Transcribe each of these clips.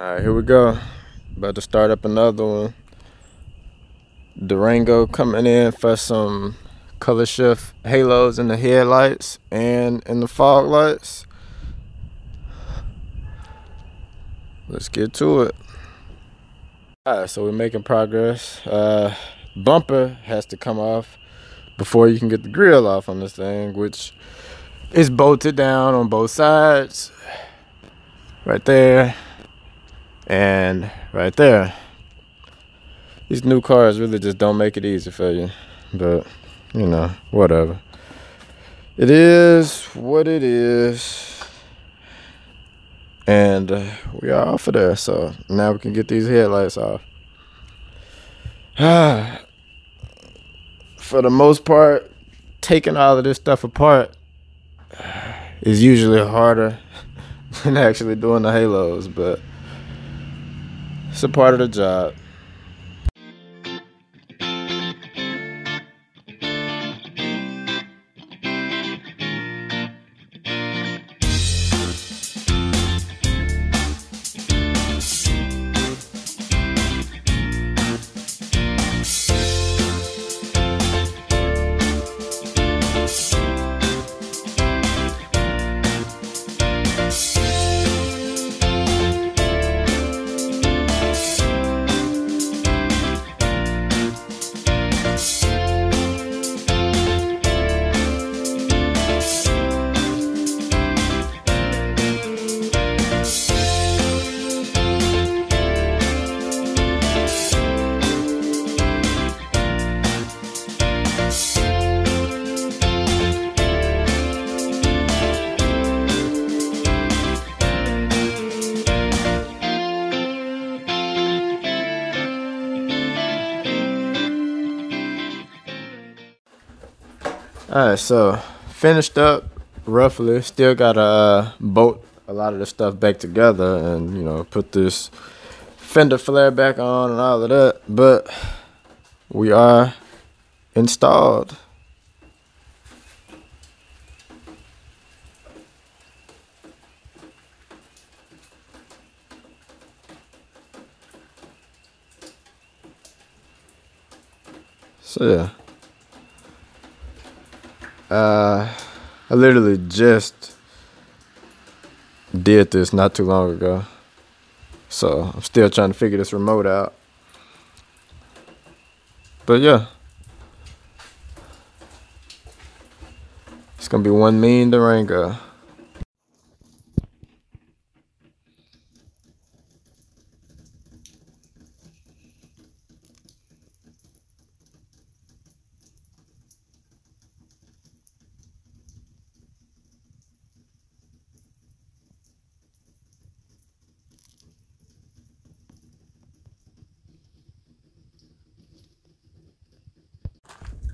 All right, here we go. About to start up another one. Durango coming in for some color shift halos in the headlights and in the fog lights. Let's get to it. All right, so we're making progress. Uh, bumper has to come off before you can get the grill off on this thing, which is bolted down on both sides. Right there and right there. These new cars really just don't make it easy for you, but you know, whatever. It is what it is. And uh, we are off of there, so now we can get these headlights off. For the most part, taking all of this stuff apart is usually harder than actually doing the halos, but it's a part of the job. All right, so finished up roughly. Still got to uh, bolt a lot of the stuff back together and, you know, put this fender flare back on and all of that. But we are installed. So yeah. Uh, I literally just did this not too long ago. So I'm still trying to figure this remote out. But yeah. It's gonna be one mean Durango.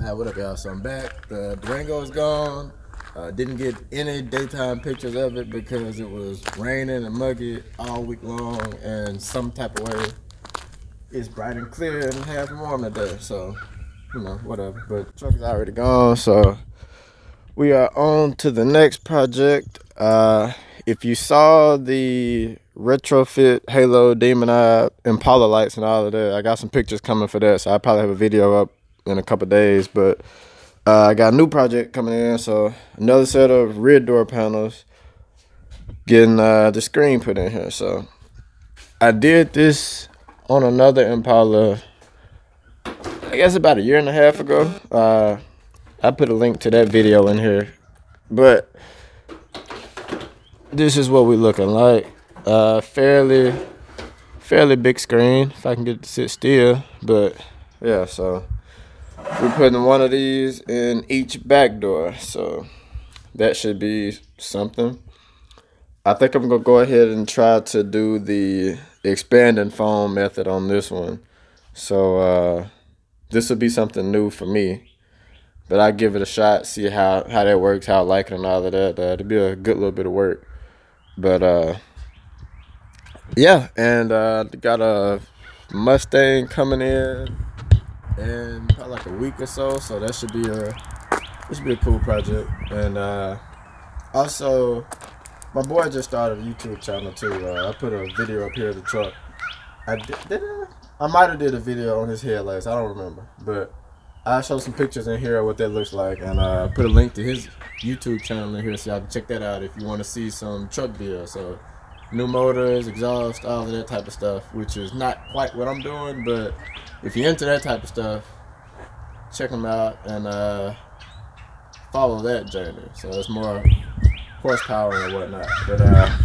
Hi, what up, y'all? So I'm back. The Durango is gone. Uh, didn't get any daytime pictures of it because it was raining and muggy all week long, and some type of way it's bright and clear and half warm today. So, you know, whatever. But truck is already gone, so we are on to the next project. Uh, if you saw the retrofit Halo Demon Eye Impala lights and all of that, I got some pictures coming for that, so I probably have a video up in a couple days. But uh, I got a new project coming in, so another set of rear door panels, getting uh, the screen put in here. So I did this on another Impala, I guess about a year and a half ago. Uh, I put a link to that video in here, but this is what we're looking like. Uh, fairly, fairly big screen if I can get to sit still, but yeah, so we're putting one of these in each back door, so that should be something. I think I'm gonna go ahead and try to do the expanding foam method on this one. So uh, this will be something new for me, but I give it a shot, see how how that works, how I like it, and all of that. Uh, it'll be a good little bit of work, but uh, yeah, and uh, got a Mustang coming in in probably like a week or so. So that should be a this should be a cool project. And uh, also My boy just started a YouTube channel too. Uh, I put a video up here of the truck. I did, did I? I might have did a video on his headlights. I don't remember, but I show some pictures in here of what that looks like, and uh, put a link to his YouTube channel in here so y'all can check that out if you want to see some truck builds. So new motors, exhaust, all of that type of stuff, which is not quite what I'm doing, but if you're into that type of stuff, check them out and uh, follow that journey. So it's more horsepower and whatnot. But uh,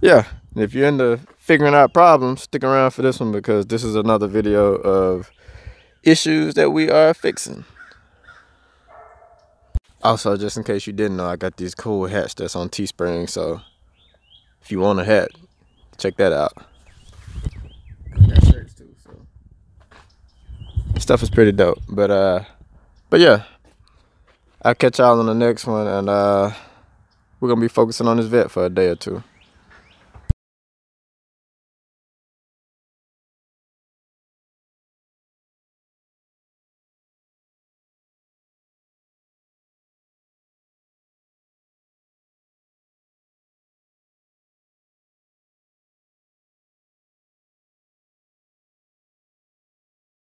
yeah, if you're into figuring out problems, stick around for this one because this is another video of issues that we are fixing. Also, just in case you didn't know, I got these cool hats that's on Teespring. So if you want a hat, check that out. Too, so. Stuff is pretty dope. But uh, but yeah, I'll catch y'all on the next one, and uh, we're gonna be focusing on this vet for a day or two.